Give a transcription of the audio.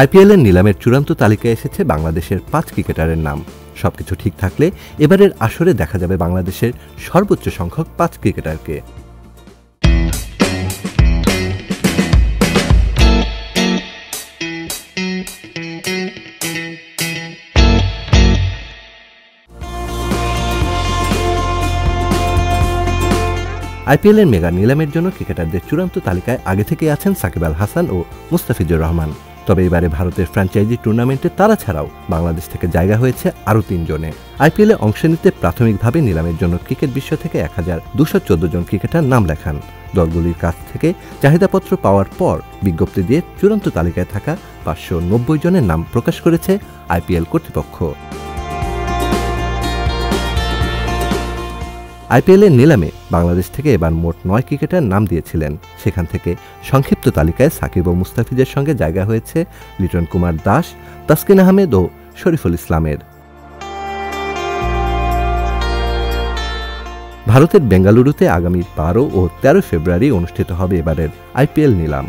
আইপিএলের নিলামের চূড়ান্ত তালিকায় এসেছে বাংলাদেশের পাঁচ ক্রিকেটারের নাম। সবকিছু ঠিক থাকলে এবারের আসরে দেখা যাবে বাংলাদেশের সর্বোচ্চ সংখ্যক পাঁচ ক্রিকেটারকে। আইপিএলের মেগা নিলামের জন্য ক্রিকেটারদের চূড়ান্ত তালিকায় আগে থেকে আছেন সাকিব আল হাসান ও মুস্তাফিজুর রহমান। তবে এবারে ভারতের ফ্র্যাঞ্চাইজি টুর্নামেন্টে তারা ছাড়াও বাংলাদেশ থেকে জায়গা হয়েছে আরও তিনজনে। আইপিএলে অংশ নিতে প্রাথমিকভাবে নিলামের জন্য ক্রিকেট বিশ্ব থেকে এক হাজার দুশো জন ক্রিকেটার নাম লেখান। দলগুলির কাছ থেকে চাহিদাপত্র পাওয়ার পর বিজ্ঞপ্তি দিয়ে চূড়ান্ত তালিকায় থাকা পাঁচশো নব্বই জনের নাম প্রকাশ করেছে আইপিএল কর্তৃপক্ষ। আইপিএলের নিলামে বাংলাদেশ থেকে এবার মোট নয় ক্রিকেটার নাম দিয়েছিলেন। সেখান থেকে সংক্ষিপ্ত তালিকায় সাকিব ও মুস্তাফিজের সঙ্গে জায়গা হয়েছে লিটন কুমার দাস, তাসকিন আহমেদ ও শরীফুল ইসলামের। ভারতের বেঙ্গালুরুতে আগামী বারো ও তেরো ফেব্রুয়ারি অনুষ্ঠিত হবে এবারের আইপিএল নিলাম।